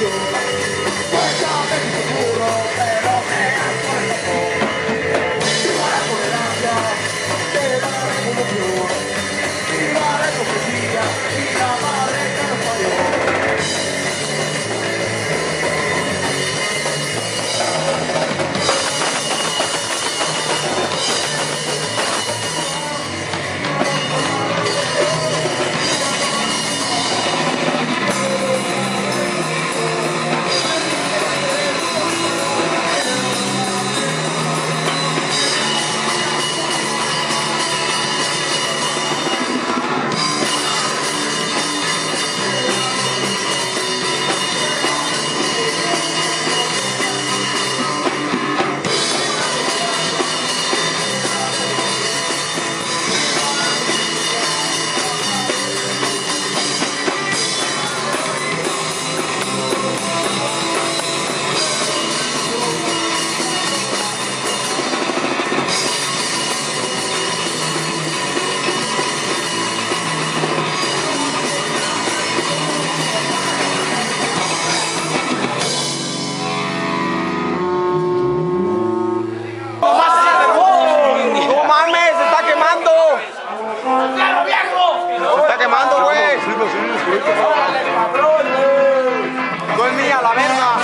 Yo Colmilla, la verga.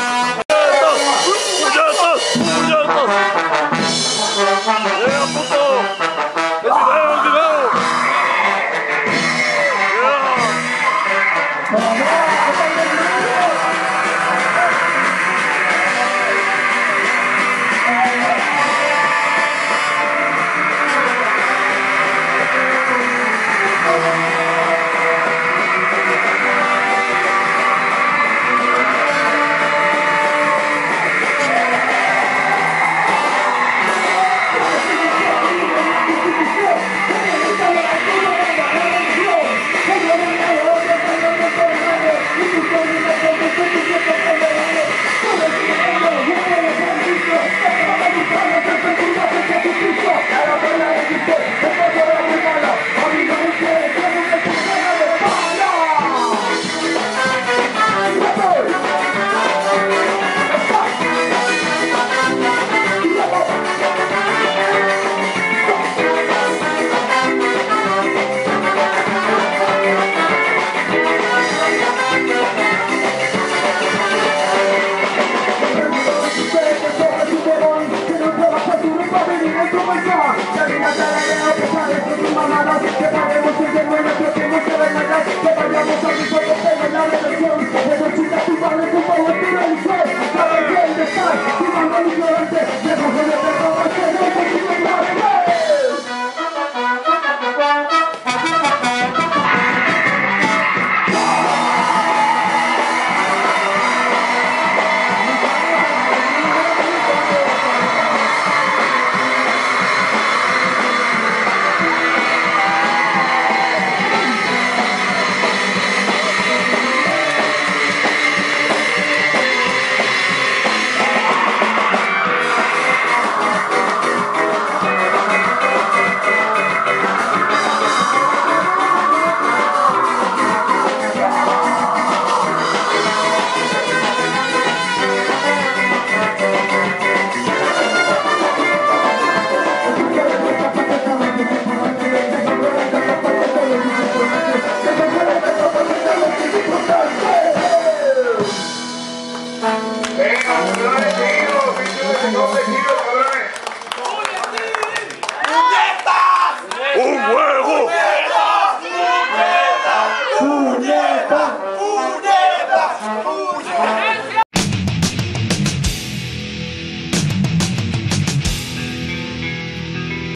Música